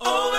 Oh,